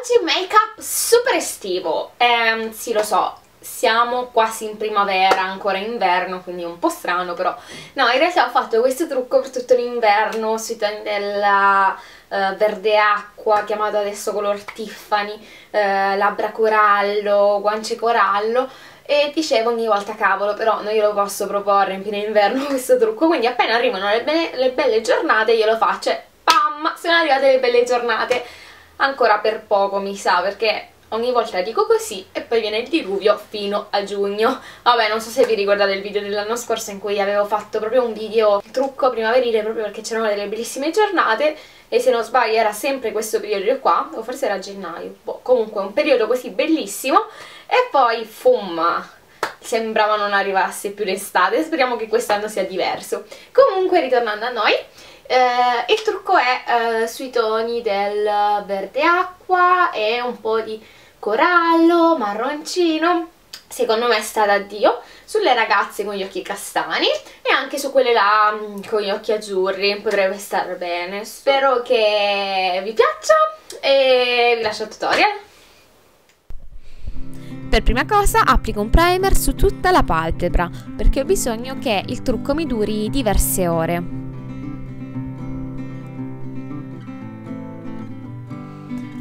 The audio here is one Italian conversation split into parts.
Oggi make up super estivo, eh, sì lo so, siamo quasi in primavera, ancora inverno, quindi è un po' strano però. No, in realtà ho fatto questo trucco per tutto l'inverno sui toni della uh, verde acqua, chiamato adesso color Tiffany, uh, labbra corallo, guance corallo, e dicevo ogni volta cavolo però non glielo posso proporre in pieno inverno questo trucco quindi appena arrivano le, be le belle giornate io lo faccio e pam sono arrivate le belle giornate ancora per poco mi sa perché ogni volta dico così e poi viene il diluvio fino a giugno. Vabbè non so se vi ricordate il video dell'anno scorso in cui avevo fatto proprio un video trucco primaverile proprio perché c'erano delle bellissime giornate e se non sbaglio era sempre questo periodo qua o forse era gennaio. Boh, comunque un periodo così bellissimo. E poi fum sembrava non arrivasse più l'estate speriamo che quest'anno sia diverso. Comunque ritornando a noi eh, il trucco è eh, sui toni del verde acqua e un po' di corallo, marroncino. Secondo me sta da Dio sulle ragazze con gli occhi castani e anche su quelle là mm, con gli occhi azzurri potrebbe star bene. Spero che vi piaccia e vi lascio il tutorial per prima cosa applico un primer su tutta la palpebra perché ho bisogno che il trucco mi duri diverse ore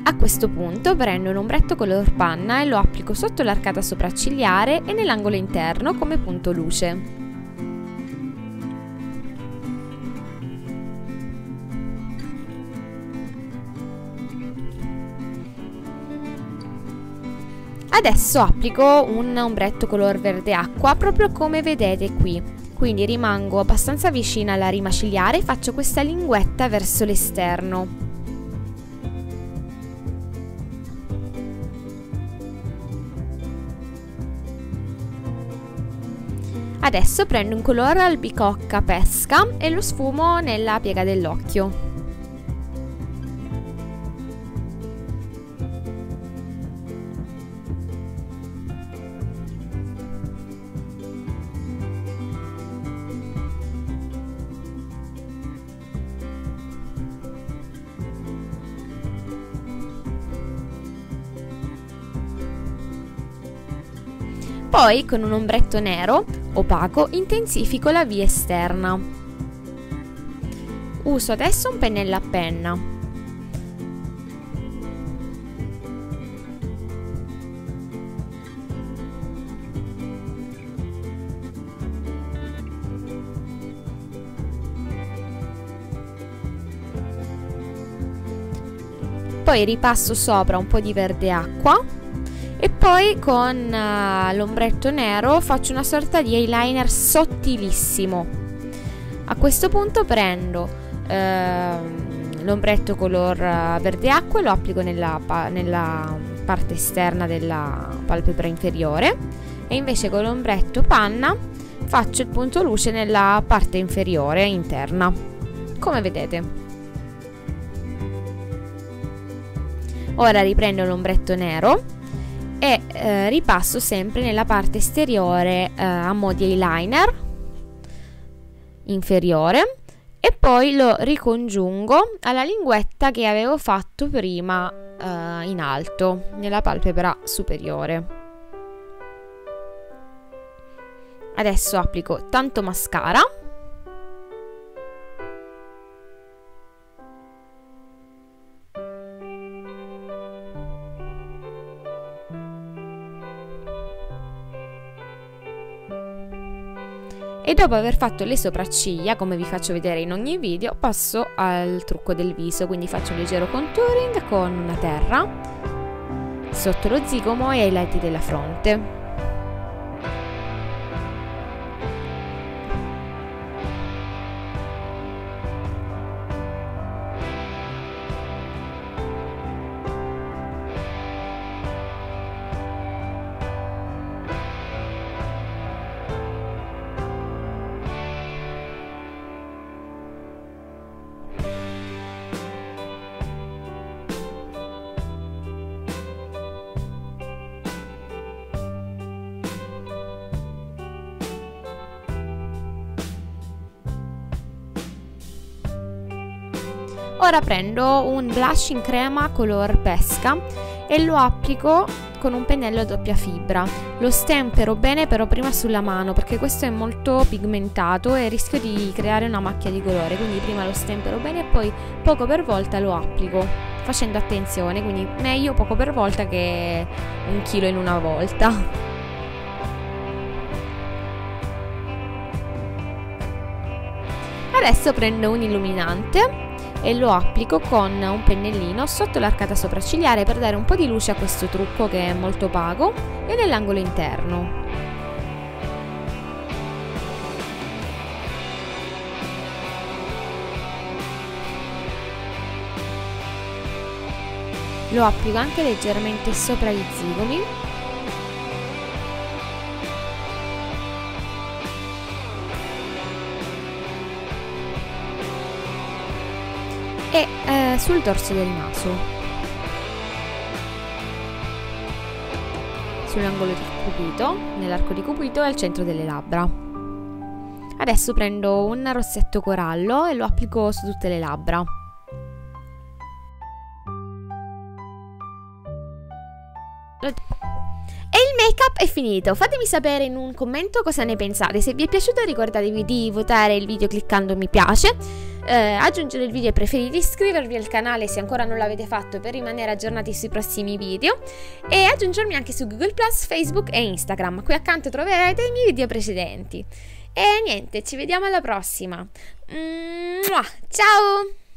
A questo punto prendo un ombretto color panna e lo applico sotto l'arcata sopraccigliare e nell'angolo interno come punto luce. Adesso applico un ombretto color verde acqua proprio come vedete qui, quindi rimango abbastanza vicina alla rima cigliare e faccio questa linguetta verso l'esterno. Adesso prendo un colore albicocca pesca e lo sfumo nella piega dell'occhio. Poi con un ombretto nero opaco intensifico la via esterna. Uso adesso un pennello a penna. Poi ripasso sopra un po' di verde acqua e poi con uh, l'ombretto nero faccio una sorta di eyeliner sottilissimo. A questo punto prendo uh, l'ombretto color uh, verde acqua e lo applico nella, nella parte esterna della palpebra inferiore. E invece con l'ombretto panna faccio il punto luce nella parte inferiore interna. Come vedete. Ora riprendo l'ombretto nero e eh, ripasso sempre nella parte esteriore eh, a mo' di eyeliner inferiore e poi lo ricongiungo alla linguetta che avevo fatto prima eh, in alto nella palpebra superiore. Adesso applico tanto mascara e dopo aver fatto le sopracciglia come vi faccio vedere in ogni video passo al trucco del viso. Quindi faccio un leggero contouring con una terra sotto lo zigomo e ai lati della fronte Ora prendo un blush in crema color pesca e lo applico con un pennello a doppia fibra. Lo stempero bene però prima sulla mano perché questo è molto pigmentato e rischio di creare una macchia di colore, quindi prima lo stempero bene e poi poco per volta lo applico, facendo attenzione, quindi meglio poco per volta che un chilo in una volta. Adesso prendo un illuminante e lo applico con un pennellino sotto l'arcata sopraccigliare per dare un po' di luce a questo trucco che è molto opaco e nell'angolo interno. Lo applico anche leggermente sopra gli zigomi sul dorso del naso. Sull'angolo di cupito, nell'arco di cupito e al centro delle labbra. Adesso prendo un rossetto corallo e lo applico su tutte le labbra. E il make-up è finito, fatemi sapere in un commento cosa ne pensate, se vi è piaciuto ricordatevi di votare il video cliccando mi piace, eh, aggiungere il video ai preferiti, iscrivervi al canale se ancora non l'avete fatto per rimanere aggiornati sui prossimi video e aggiungermi anche su Google Facebook e Instagram, qui accanto troverete i miei video precedenti. E niente, ci vediamo alla prossima. Ciao!